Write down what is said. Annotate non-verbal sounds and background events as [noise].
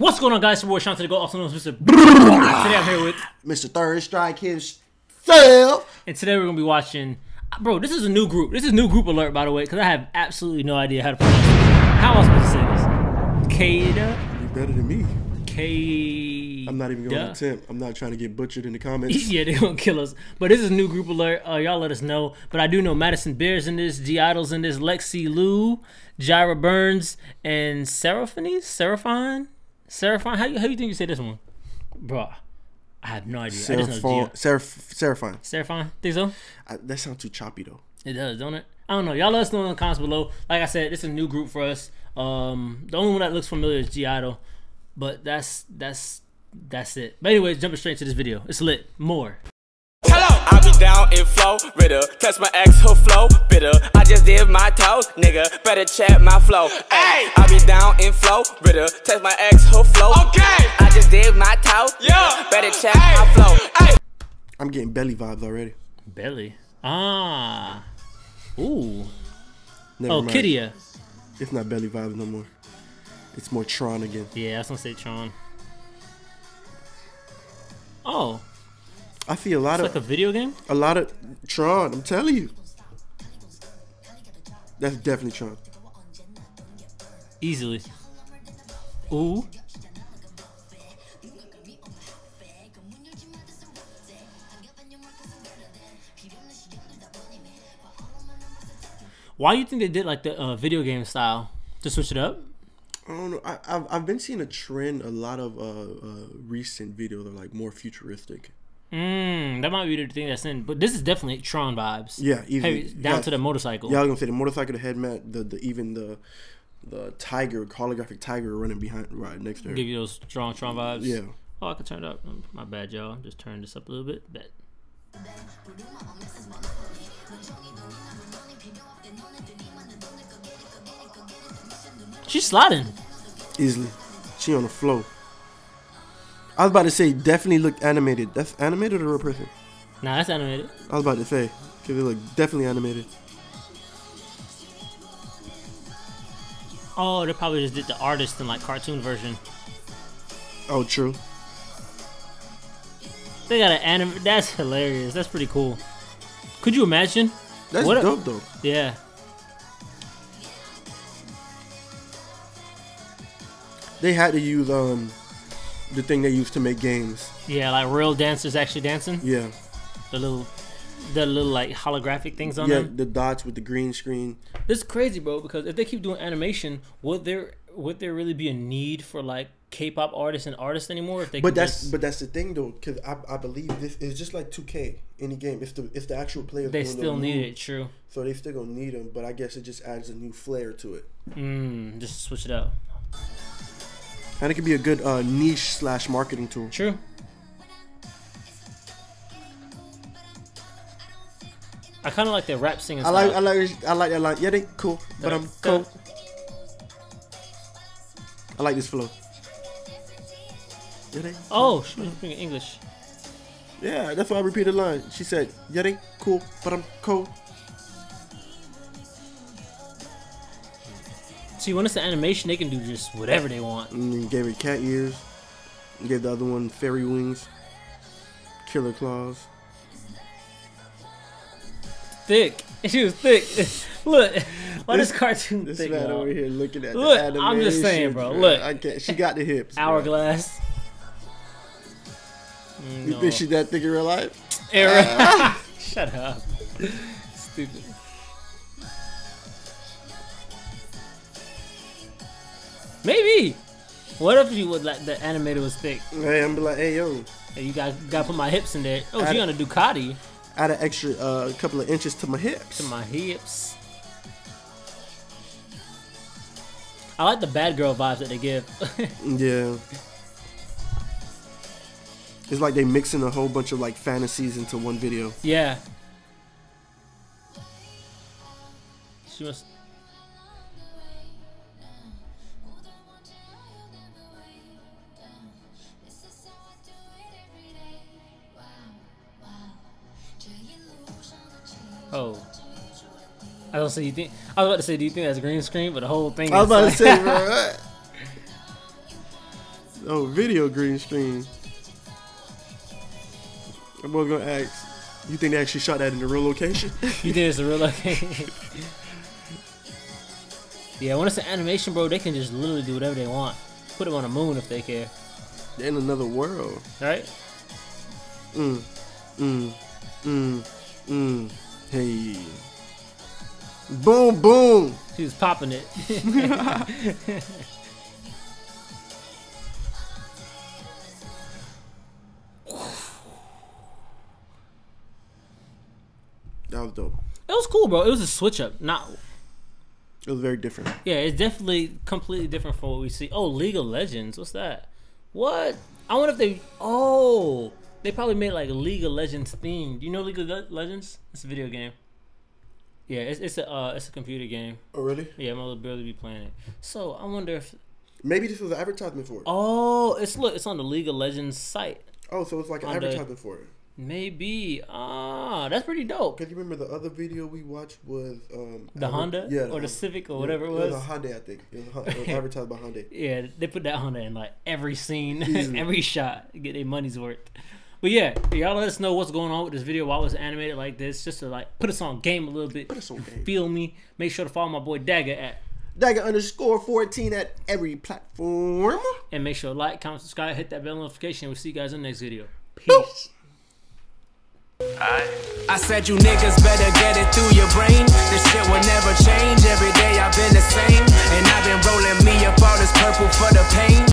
What's going on, guys? Your boy Shanti Da GOAT, also known as Mr. Today I'm here with, Mr. Third Strike himself. and today we're gonna be watching. Bro, this is a new group. This is new group alert, by the way, because I have absolutely no idea how to pronounce it. How am I supposed to say this? Kada, You're better than me. K. I'm not even going to attempt. I'm not trying to get butchered in the comments. [laughs] Yeah, they're gonna kill us. But this is new group alert. Uh, y'all let us know. But I do know Madison Beer's in this, (G)I-DLE's in this, Lexie Liu, Jaira Burns, and Seraphine? Seraphine? Seraphine? How you how you think you say this one? Bruh. I have no idea. I just know Seraphine. Seraph- Seraphine. Seraphine? Think so? I, that sounds too choppy though. It does, don't it? I don't know. Y'all let us know in the comments below. Like I said, this is a new group for us. Um, the only one that looks familiar is (G)I-DLE, but that's that's that's it. But anyways, jumping straight into this video. It's lit. More. Hello, I be down in flow, ritter. Test my ex, her flow, bitter. I just did my toes, nigga. Better check my flow. Hey, I be down in flow, ritter. Test my ex, her flow. Okay, I just did my toes, yeah. Better check my flow. Hey. I'm getting belly vibes already. Belly. Ah. Ooh. Never Oh, mind. Kidia. It's not belly vibes no more. It's more Tron again. Yeah, I was gonna say Tron. Oh, I see a lot it's of like a video game. a lot of Tron. I'm telling you. That's definitely Tron. Easily. Ooh. Why do you think they did like the uh, video game style to switch it up? I don't know. I, I've I've been seeing a trend. A lot of uh, uh recent videos are like more futuristic. Mm, that might be the thing that's in, but this is definitely Tron vibes. Yeah, easy. Hey, down Yeah. to the motorcycle. Yeah, I was gonna say the motorcycle, the head mat, the, the even the the tiger, holographic tiger running behind right next to her. Give you those strong Tron vibes. Yeah. Oh, I can turn it up. My bad, y'all. Just turn this up a little bit. Bet. She's sliding. Easily. She on the flow. I was about to say definitely looked animated. That's animated or a real person? Nah, that's animated. I was about to say. Cause it look definitely animated. Oh, they probably just did the artist in like cartoon version. Oh true. They got an anime. That's hilarious. That's pretty cool. Could you imagine? That's What a- dope though. Yeah. They had to use um the thing they used to make games. Yeah, like real dancers actually dancing. Yeah. The little, the little like holographic things on Yeah, them. the dots with the green screen. This is crazy, bro. Because if they keep doing animation, would there would there really be a need for like K-pop artists and artists anymore? If they But that's just- but that's the thing though, because I, I believe this is just like 2K. Any game, it's the it's the actual players. they still need moves. it. True. so they still gonna need them. But I guess it just adds a new flair to it, Mm, just switch it up. And it could be a good uh, niche slash marketing tool. True. I kind of like their rap singing. I like I like I like that line. Yeah, they cool, but I'm cool. I like this flow. Yeah, they, Oh, she was speaking English. yeah, that's why I repeated the line. She said, "Yeah, they cool, but I'm cool." See, when it's the animation, they can do just whatever they want. Mm, and then gave it cat ears. Gave the other one fairy wings. Killer claws. Thick. [laughs] She was thick. [laughs] Look, why This- this cartoon This thick? man over here looking at Look, the I'm just saying, bro, look. I can't. She got the hips. Hourglass. You think she that thick in real life? Era. Ah. [laughs] Shut up. Stupid. Maybe. What if you would like the animator was thick? Hey, I'm be like, hey yo, Hey, you got got put my hips in there. Oh, she on a Ducati add an extra uh, couple of inches to my hips. to my hips. I like the bad girl vibes that they give. [laughs] Yeah. It's like they mixing a whole bunch of like fantasies into one video. yeah. She must. Oh. I don't say you think. I was about to say, do you think that's a green screen? But the whole thing. I was about to say, bro. what? Oh, video green screen. I'm gonna ask. You think they actually shot that in the real location? [laughs] You think it's a real location? [laughs] yeah, when it's an animation, bro, they can just literally do whatever they want. Put them on the moon if they care. They're in another world. Right? Mm, mm, mm, mm. Hey. Boom, boom. She was popping it. [laughs] That was dope. It was cool, bro. It was a switch up. Not It was very different. yeah, it's definitely completely different from what we see. Oh, League of Legends. What's that? What? I wonder if they. Oh, they probably made like a League of Legends theme. Do you know League of Legends? It's a video game. Yeah, it's it's a uh, it's a computer game. Oh, really? Yeah, my little brother be playing it. So I wonder if. Maybe this was an advertisement for it. Oh, it's look, it's on the League of Legends site. Oh, so it's like an On the- advertisement for it. Maybe. Ah, that's pretty dope. Cause you remember the other video we watched was um The adver- Honda yeah, or the Honda. Civic or Yeah, whatever it It was. was a Hyundai, I think. It was, it was [laughs] advertised by Hyundai. Yeah, they put that Honda in like every scene, [laughs] every shot, get their money's worth. But yeah, y'all let us know what's going on with this video. Why it was animated like this? Just to like put us on game a little bit. Put us on game. Feel me? Make sure to follow my boy Dagger at Dagger underscore fourteen at every platform. and make sure to like, comment, subscribe, hit that bell notification. We'll see you guys in the next video. Peace. I said you niggas better get it through your brain. This shit will never change. Every day I've been the same. And I've been rolling me up all this purple for the pain.